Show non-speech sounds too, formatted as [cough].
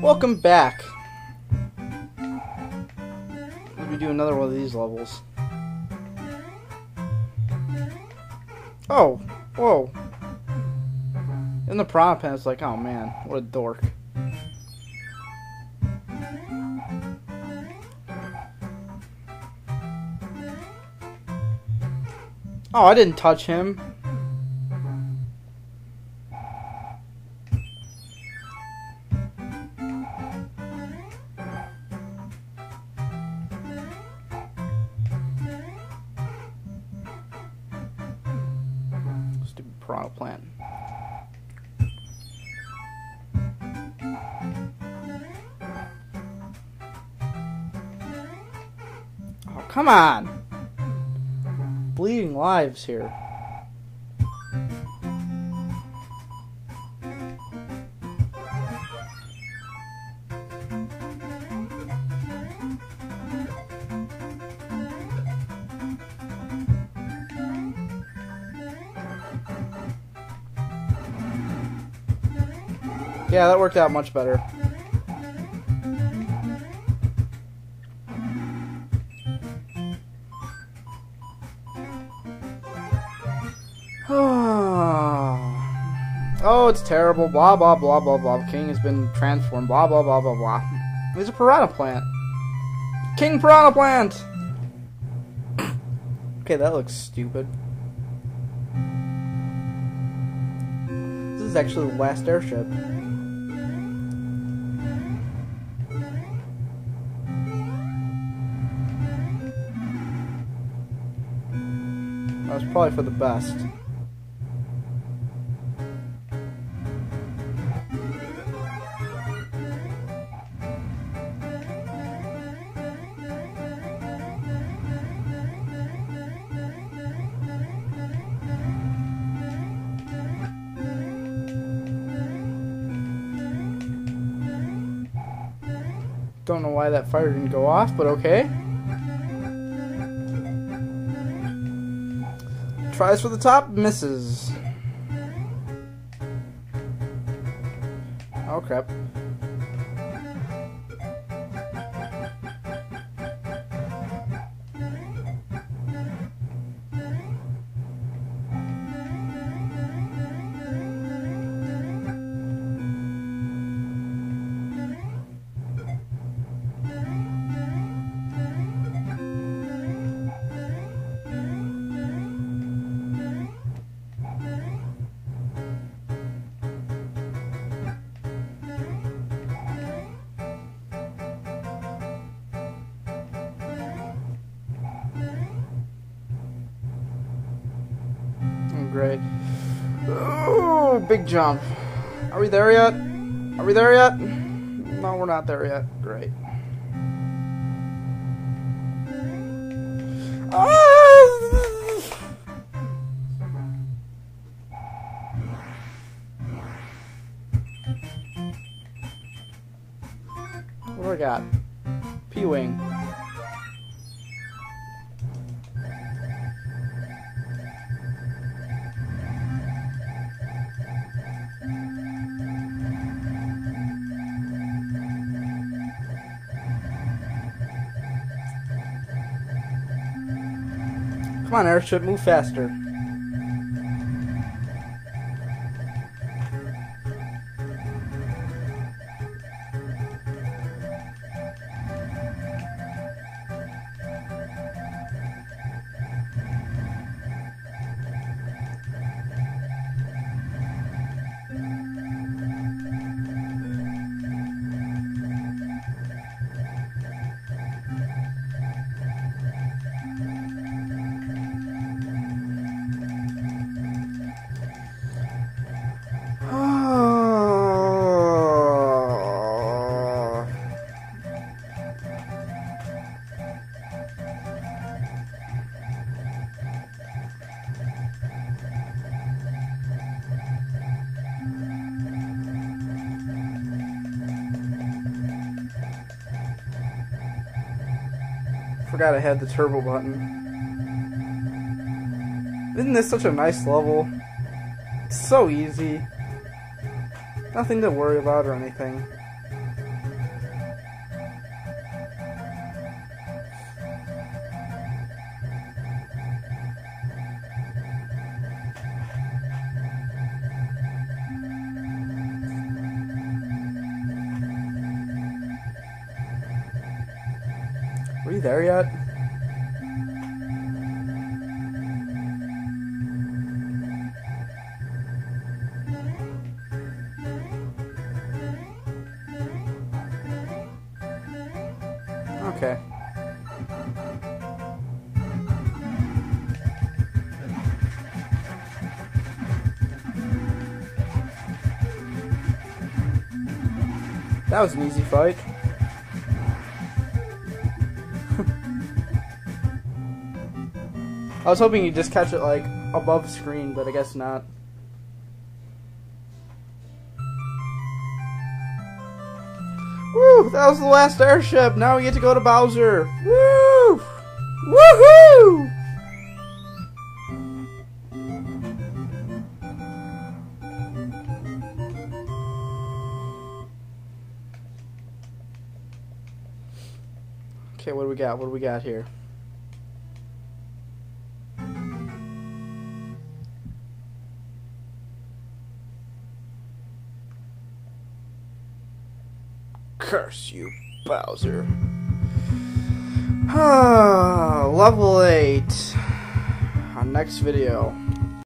Welcome back. Let me do another one of these levels. Oh, whoa. In the prom pen, it's like, oh man, what a dork. Oh, I didn't touch him. Piranha plant. Oh, come on! Bleeding lives here. Yeah, that worked out much better. [sighs] oh, it's terrible. Blah, blah, blah, blah, blah. King has been transformed. Blah, blah, blah, blah, blah. He's a piranha plant. King Piranha Plant! [coughs] okay, that looks stupid. This is actually the last airship. That was probably for the best. Don't know why that fire didn't go off, but okay. Tries for the top, misses. Oh crap. Great. Oh, big jump. Are we there yet? Are we there yet? No, we're not there yet. Great. Ah! What do I got? P-Wing. Come on, airship, move faster. Forgot I had the turbo button. Isn't this such a nice level? It's so easy. Nothing to worry about or anything. There yet? Okay. That was an easy fight. I was hoping you'd just catch it like above screen, but I guess not. Woo! That was the last airship. Now we get to go to Bowser. Woo! Woohoo! Okay, what do we got? What do we got here? Curse you, Bowser. Ah, level 8. Our next video.